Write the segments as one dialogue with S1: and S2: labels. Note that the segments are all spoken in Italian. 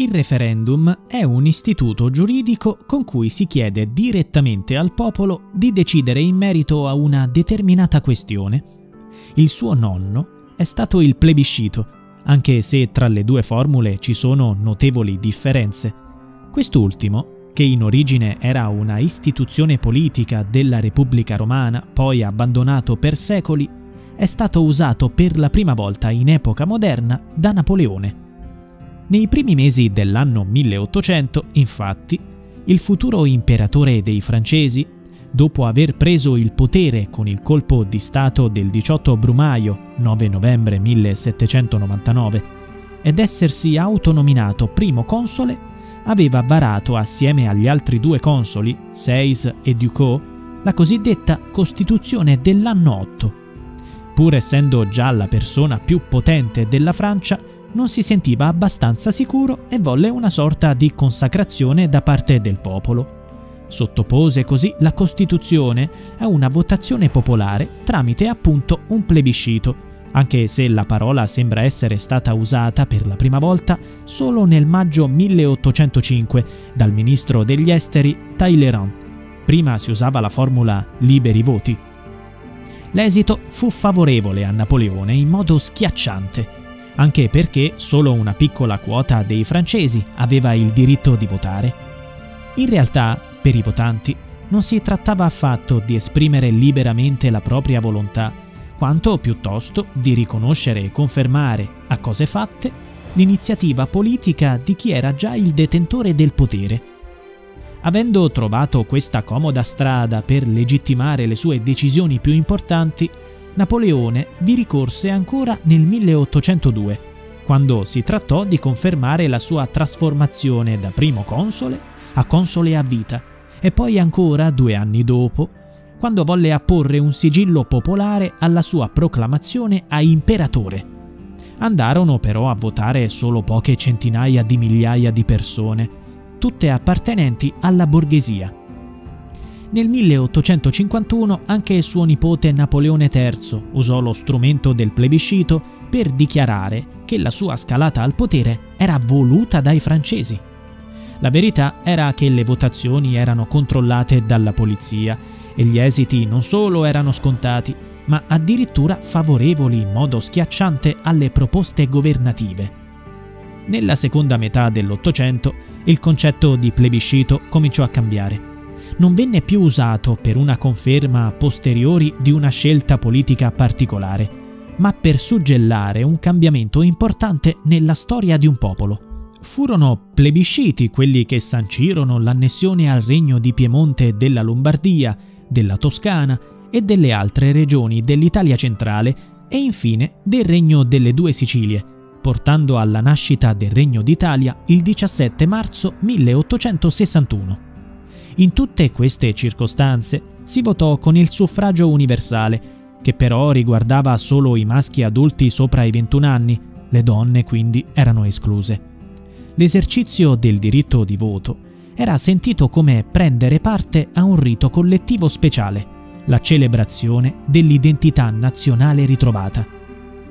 S1: Il referendum è un istituto giuridico con cui si chiede direttamente al popolo di decidere in merito a una determinata questione. Il suo nonno è stato il plebiscito, anche se tra le due formule ci sono notevoli differenze. Quest'ultimo, che in origine era una istituzione politica della Repubblica Romana, poi abbandonato per secoli, è stato usato per la prima volta in epoca moderna da Napoleone. Nei primi mesi dell'anno 1800, infatti, il futuro imperatore dei francesi, dopo aver preso il potere con il colpo di Stato del 18 Brumaio 9 novembre 1799 ed essersi autonominato primo console, aveva varato assieme agli altri due consoli, Seis e Ducot, la cosiddetta Costituzione dell'anno 8. Pur essendo già la persona più potente della Francia, non si sentiva abbastanza sicuro e volle una sorta di consacrazione da parte del popolo. Sottopose così la Costituzione a una votazione popolare tramite appunto un plebiscito, anche se la parola sembra essere stata usata per la prima volta solo nel maggio 1805 dal ministro degli esteri Talleyrand. Prima si usava la formula liberi voti. L'esito fu favorevole a Napoleone in modo schiacciante anche perché solo una piccola quota dei francesi aveva il diritto di votare. In realtà, per i votanti, non si trattava affatto di esprimere liberamente la propria volontà, quanto piuttosto di riconoscere e confermare, a cose fatte, l'iniziativa politica di chi era già il detentore del potere. Avendo trovato questa comoda strada per legittimare le sue decisioni più importanti, Napoleone vi ricorse ancora nel 1802, quando si trattò di confermare la sua trasformazione da primo console a console a vita, e poi ancora due anni dopo, quando volle apporre un sigillo popolare alla sua proclamazione a imperatore. Andarono però a votare solo poche centinaia di migliaia di persone, tutte appartenenti alla borghesia. Nel 1851 anche suo nipote Napoleone III usò lo strumento del plebiscito per dichiarare che la sua scalata al potere era voluta dai francesi. La verità era che le votazioni erano controllate dalla polizia e gli esiti non solo erano scontati, ma addirittura favorevoli in modo schiacciante alle proposte governative. Nella seconda metà dell'Ottocento il concetto di plebiscito cominciò a cambiare non venne più usato per una conferma a posteriori di una scelta politica particolare, ma per suggellare un cambiamento importante nella storia di un popolo. Furono plebisciti quelli che sancirono l'annessione al regno di Piemonte della Lombardia, della Toscana e delle altre regioni dell'Italia centrale e infine del regno delle due Sicilie, portando alla nascita del Regno d'Italia il 17 marzo 1861. In tutte queste circostanze si votò con il suffragio universale, che però riguardava solo i maschi adulti sopra i 21 anni, le donne quindi erano escluse. L'esercizio del diritto di voto era sentito come prendere parte a un rito collettivo speciale, la celebrazione dell'identità nazionale ritrovata.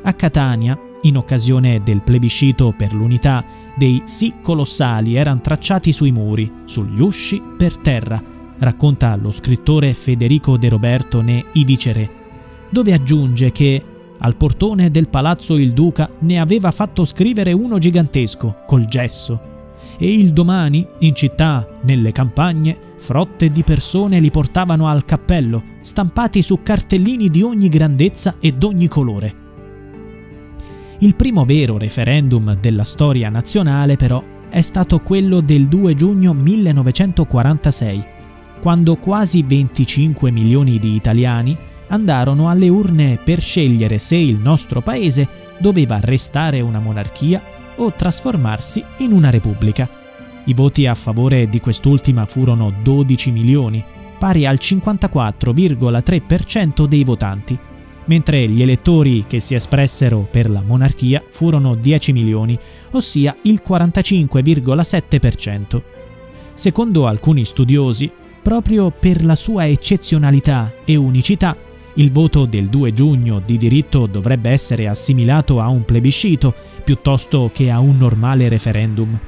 S1: A Catania, in occasione del plebiscito per l'unità, dei sì colossali erano tracciati sui muri, sugli usci, per terra, racconta lo scrittore Federico De Roberto ne I Vicere, dove aggiunge che al portone del palazzo il duca ne aveva fatto scrivere uno gigantesco, col gesso, e il domani, in città, nelle campagne, frotte di persone li portavano al cappello, stampati su cartellini di ogni grandezza e d'ogni colore. Il primo vero referendum della storia nazionale però è stato quello del 2 giugno 1946, quando quasi 25 milioni di italiani andarono alle urne per scegliere se il nostro paese doveva restare una monarchia o trasformarsi in una repubblica. I voti a favore di quest'ultima furono 12 milioni, pari al 54,3% dei votanti, mentre gli elettori che si espressero per la monarchia furono 10 milioni, ossia il 45,7%. Secondo alcuni studiosi, proprio per la sua eccezionalità e unicità, il voto del 2 giugno di diritto dovrebbe essere assimilato a un plebiscito piuttosto che a un normale referendum.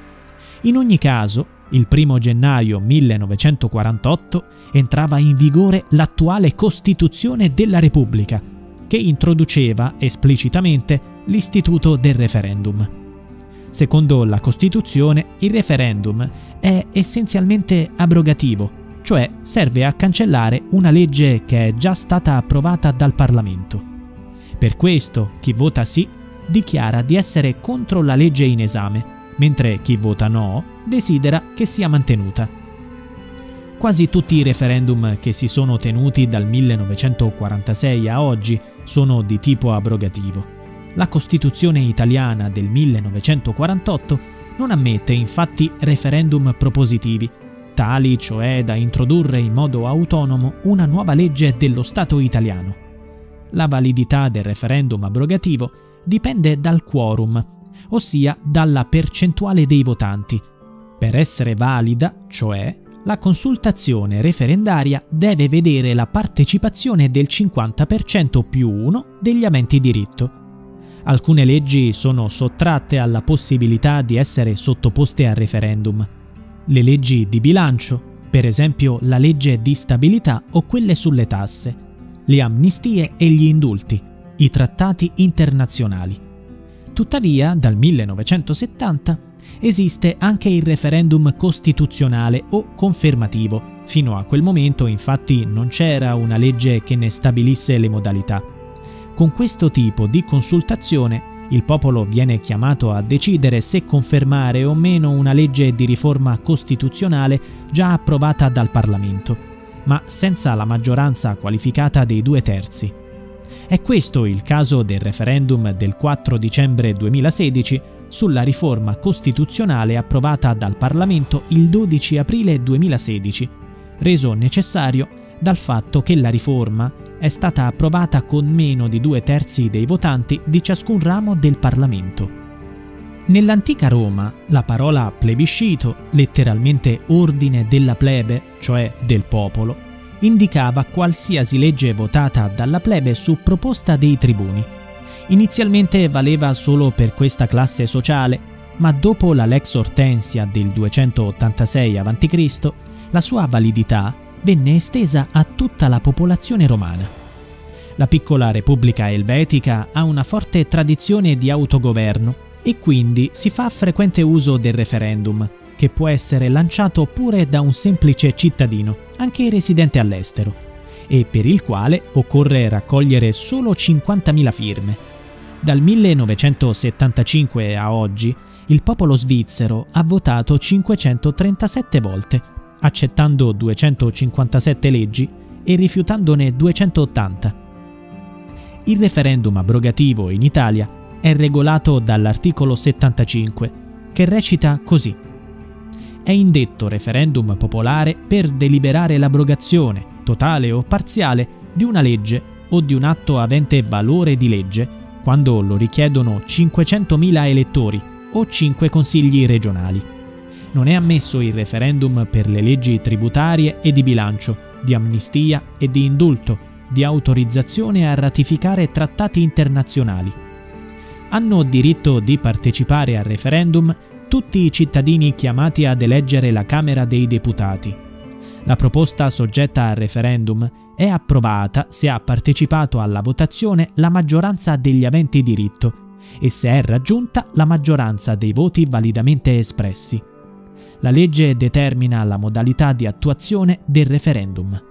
S1: In ogni caso, il 1 gennaio 1948 entrava in vigore l'attuale Costituzione della Repubblica, che introduceva esplicitamente l'istituto del referendum. Secondo la Costituzione, il referendum è essenzialmente abrogativo, cioè serve a cancellare una legge che è già stata approvata dal Parlamento. Per questo chi vota sì dichiara di essere contro la legge in esame, mentre chi vota no desidera che sia mantenuta. Quasi tutti i referendum che si sono tenuti dal 1946 a oggi sono di tipo abrogativo. La Costituzione italiana del 1948 non ammette infatti referendum propositivi, tali cioè da introdurre in modo autonomo una nuova legge dello Stato italiano. La validità del referendum abrogativo dipende dal quorum, ossia dalla percentuale dei votanti. Per essere valida, cioè, la consultazione referendaria deve vedere la partecipazione del 50% più 1 degli aventi diritto. Alcune leggi sono sottratte alla possibilità di essere sottoposte a referendum. Le leggi di bilancio, per esempio la legge di stabilità o quelle sulle tasse, le amnistie e gli indulti, i trattati internazionali. Tuttavia, dal 1970 esiste anche il referendum costituzionale o confermativo. Fino a quel momento infatti non c'era una legge che ne stabilisse le modalità. Con questo tipo di consultazione il popolo viene chiamato a decidere se confermare o meno una legge di riforma costituzionale già approvata dal Parlamento, ma senza la maggioranza qualificata dei due terzi. È questo il caso del referendum del 4 dicembre 2016 sulla riforma costituzionale approvata dal Parlamento il 12 aprile 2016, reso necessario dal fatto che la riforma è stata approvata con meno di due terzi dei votanti di ciascun ramo del Parlamento. Nell'antica Roma la parola plebiscito, letteralmente ordine della plebe, cioè del popolo, indicava qualsiasi legge votata dalla plebe su proposta dei tribuni. Inizialmente valeva solo per questa classe sociale, ma dopo la Lex Hortensia del 286 a.C., la sua validità venne estesa a tutta la popolazione romana. La piccola Repubblica Elvetica ha una forte tradizione di autogoverno e quindi si fa frequente uso del referendum, che può essere lanciato pure da un semplice cittadino, anche residente all'estero, e per il quale occorre raccogliere solo 50.000 firme. Dal 1975 a oggi il popolo svizzero ha votato 537 volte accettando 257 leggi e rifiutandone 280. Il referendum abrogativo in Italia è regolato dall'articolo 75, che recita così. È indetto referendum popolare per deliberare l'abrogazione, totale o parziale, di una legge o di un atto avente valore di legge quando lo richiedono 500.000 elettori o 5 consigli regionali non è ammesso il referendum per le leggi tributarie e di bilancio, di amnistia e di indulto, di autorizzazione a ratificare trattati internazionali. Hanno diritto di partecipare al referendum tutti i cittadini chiamati ad eleggere la Camera dei Deputati. La proposta soggetta al referendum è approvata se ha partecipato alla votazione la maggioranza degli aventi diritto e se è raggiunta la maggioranza dei voti validamente espressi. La legge determina la modalità di attuazione del referendum.